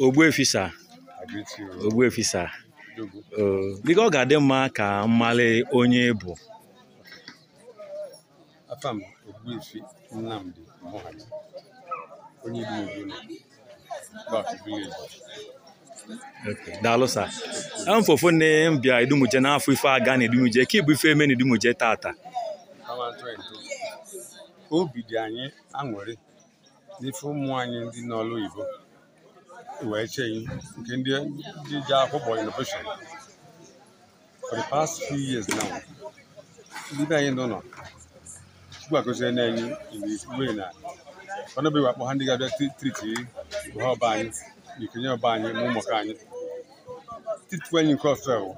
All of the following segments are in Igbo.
Ogbuefi sa Ogbuefi biko ọ ga-adị mma ka mmali onye bụ. Afam Ogbuefi Nnamdi onye Igbo daalụ sa nne m bịa Idumuje n'afọ ife aga na Idumuje ka ịbụ ife eme na Idumuje tata obi dị anyị aṅụrị n'ife ụmụ anyị ndị n'ọlụ oyibo wee cheghị nke ndị ji akwụkwọ innovation. For the past few years now ndị anyị nọ nọ chukwu akụzie na-enye iwe na ọnụbe wakpọ ha ndị ga-abịa triti ha ọba anyị na ikenye ọba anyị ma ụmụaka anyị. Titikwa enyi nke ofe o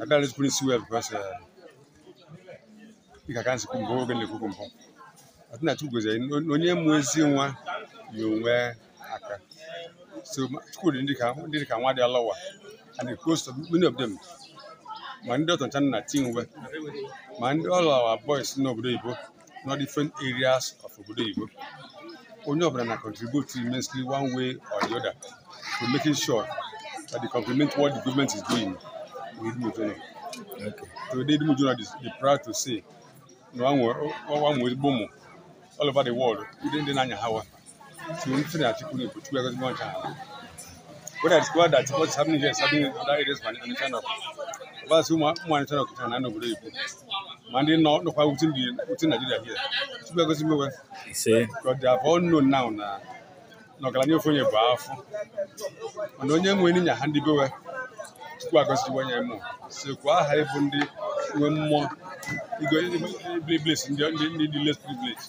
abịa ezigbo isi wee bikọs dịka ka nsikwu mbụ oge na-ekwukwu mbụ ọtụna chukwu onye mụ ezi nwa yi onwe So school Indika, Indika, what they are lower, and it goes to many of them. My daughter and are team were. My all our boys know Obodoyibo, not different areas of Obodoyibo. Only of them are contributing immensely one way or the other to making sure that they complement what the government is doing with Mujona. Okay. So they Mujona is proud to say, no one will, one will boom all over the world. We didn't deny how. So ndị na achịkwu na chukwu egozi nwa ncha ha whether it's glad that what's happening here is happening in other areas ma ndị China ọbasị ụmụ ụmụ anyị China ọkụcha na n'obodo Igbo ma ndị nọ nọkwa wutin dị wutin Nigeria here ise because they have all known now na na ọgaranya ofe onye bụ afọ mana onye nwe n'inya ha ndị bewe chukwu agọziwo onye mụ sikwa aha ịbụ ndị nwe mmụọ igo ndị ndị dị less privilege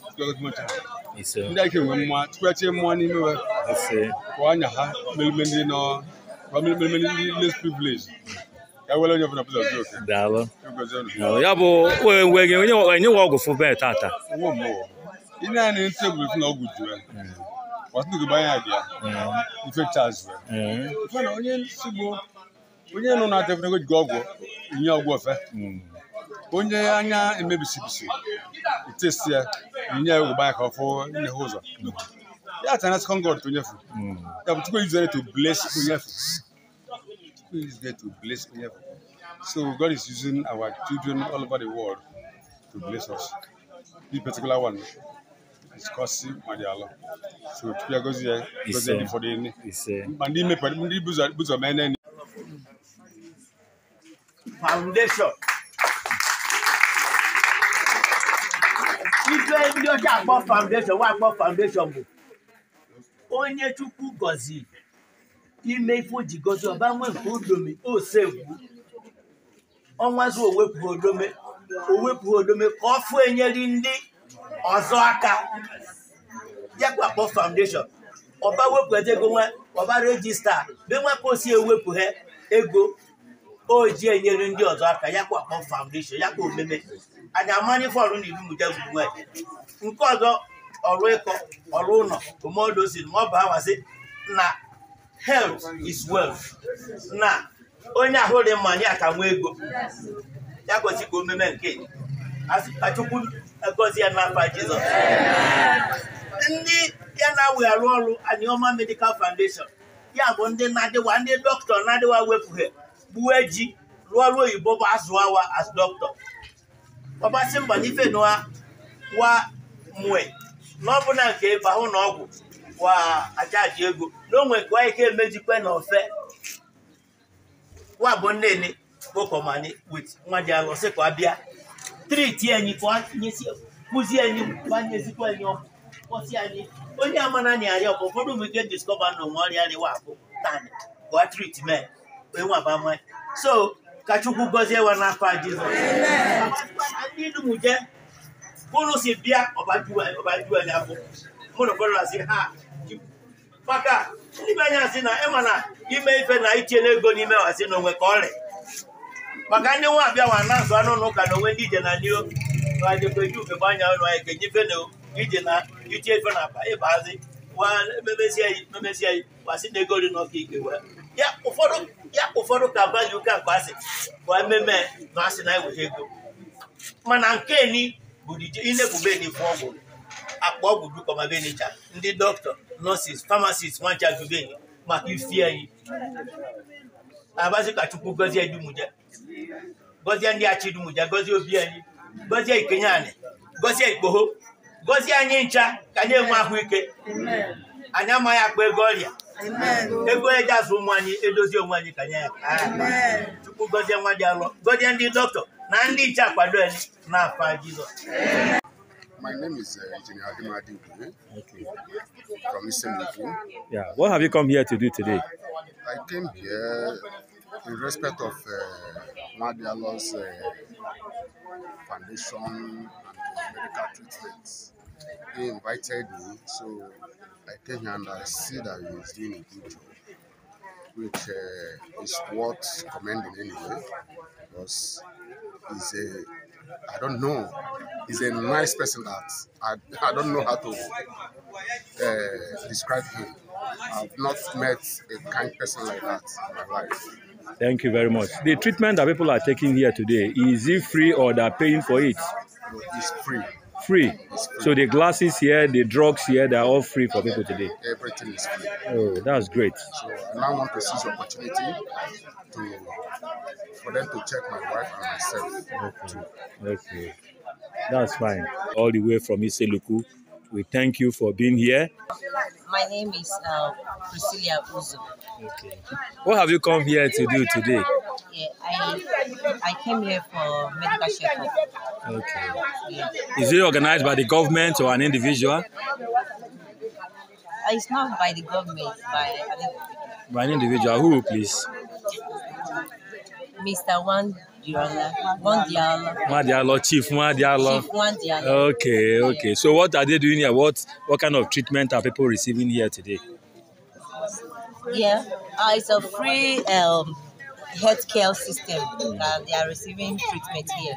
ncha ha ise ndị ike nwe mmụọ chukwu echie mmụọ n'ime ise. Ka anya ha melime ndị nọ ka melime ndị less privilege ka were onye ọbụla bụla ozi oke daalụ egozi ọnụ Daalụ. ya bụ enyewa ọgwụ fụbe tata ị na ọgwụ juru ọtụtụ gbanye ife chaz ife na onye nọ na atefere jigo ọgwụ inye ọgwụ ofe. Mm. onye anya emebisibisi itesti ya. Ya ogbe ka ọ fụ ihe ha ụzọ ya tana second god to nyefu ya bụ chukwu is there to bless onyefu chukwu is there to bless onyefu so god is using our children all over the world to bless us. This particular one is kosi madialo. So chukwu ya gozie gozie ndị fọdụ eni ise ma ndị mepere ndị buzo mee neni foundation. Ife ndị ọcha akpọ foundation nwa akpọ foundation bụ. Onye Chukwu gọziri ime ife o ji gọzi ọba nwe nke odome osegbu ọnwa zu owepụghị odome owepụghị odome ka ọ fụ enyeri ndị ọzọ aka. Ya kwa akpọ foundation. Ọba wepụ ego nwa ọba regista be nwa ka o si ewepụghị ego o ji enyere ndị ọzọ aka ya kwa akpọ foundation ya kwa omeme. Anyị amanye fọrụ na Idumuje gburu nke ọzọ ọrụ ịkọ ọrụ ụlọ omodo si ma ọ bụ awasị na health is wealth na onye ahụ dị mma ya ka nwee ego. Ya gosi ka omeme nke ka Chukwu ya n'afọ Jizọs. Ndị ya na-aweghara ọrụ Anioma Medical Foundation ya bụ ndị na-adịwa ndị dọkịta na-adịwa wepụghị gbuwe ji rụọ ọrụ oyibo bụ azụ awa as dọkịta ọgbasị mba n'ife na wa mwe. Na ọ bụ na nke ebe ahụ na ọgwụ wa achaji ego. Na onwe nke wa ike emejikwe na ofe wa bụ nnene kpokọmani wit nwa ji alụ sị ka ọ bịa. Triti enyi ka kụzie enyi gbanyezikwa enyi ọgwụ kpọsi anyị. Onye amana na arịa ọkụ ụfọdụ ụmụ ike diskọva na onwe ọrịa rịwa akụ tani ka ọ triti mee enwe abama so ka chukwu gọzie wa n'afọ a jizọs ndị Idumuje ụnụ si bịa ọbajuwa ya bụ mụ na ụfọdụ asị ha maka ndị be anya sị na ịma na ime ife na itinye ego n'ime wasị na onwe ka ọrịa maka ndị nwa abịa wa na-azụ anụ n'ụka na onwe ndị ije na n'ihu ajekweji ugegbe anya ụnụ anyị kenye ife na ije na itinye ife na akpa ịbazi wa memesie ya memesie ya wasị na ego dị n'ọka ike wee ya ụfọdụ ya ụfọdụ ka value ka akpa asị bụ ememe na asị na eweta ego. Mana nke ni bụ n'ifu ọgwụ. Akpa ọgwụ dukọma benicha ndị dọkịta nurses pharmacists nwancha zube maka ifi anyị abasị ka chukwu gọzie gọzie ndị achị dumuje gọzie obi anyị gọzie ikenye anyị gọzie ikpogho gọzie anyị ncha ka anyị enwe ahụike. Anyị amaghị akpa ego ọrịa. Ego eji azụ ụmụ anyị edozi onwe anyị ka anyị ya chukwu gọzie nwa dị alọ gọzie ndị dọkịta na ndị nche akwado anyị n'afa jizọs My name is uh, Engineer Adimadi Okay. from Isemugu. Yeah. What have you come here to do today? I came here in respect of uh, Madialo's uh, foundation and medical treatments. He invited me, so I came and I see that he is doing a good job, which uh, is worth commending anyway, because he's a I don't know. He's a nice person that I, I don't know how to uh, describe him. I've not met a kind person like that in my life. Thank you very much. The treatment that people are taking here today, is it free or they're paying for it? No, he's free. Free. So the glasses here, the drugs here, they're all free for people today. Everything is free. Oh, that's great. So I now want to seize the opportunity to for them to check my wife and myself. Okay. Okay. That's fine. All the way from Iseluku. We thank you for being here. My name is uh, Priscilla Uzo. Okay. What have you come here to do today? Yeah, I came here for medical checkup. Okay. Yeah. Is it organized by the government or an individual? Uh, It's not by the government, by I think, By an individual. Who, please? Mr. Wan Diola. Wan Diala. Madialo, Chief Madialo. Chief Wan Diala. Okay, okay. So what are they doing here? What what kind of treatment are people receiving here today? Yeah, uh, it's a free um, healthcare system that they are receiving treatment here.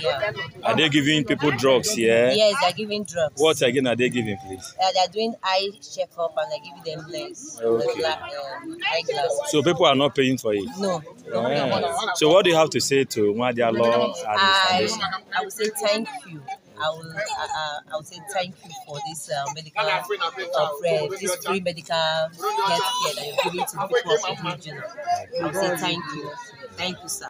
Yeah. Are they giving people drugs here? Yes, they're giving drugs. What again are they giving, please? Uh, they're doing eye checkup and they're giving them lens, Okay. um, eyeglasses. So people are not paying for it. No, no, Yeah. So what do you have to say to Madialo and his I, foundation? I would say thank you. I will, uh, uh, I would say thank you for this uh, medical, uh, this free medical health care that you're giving to people of the region. I would say thank you. Thank you, sir.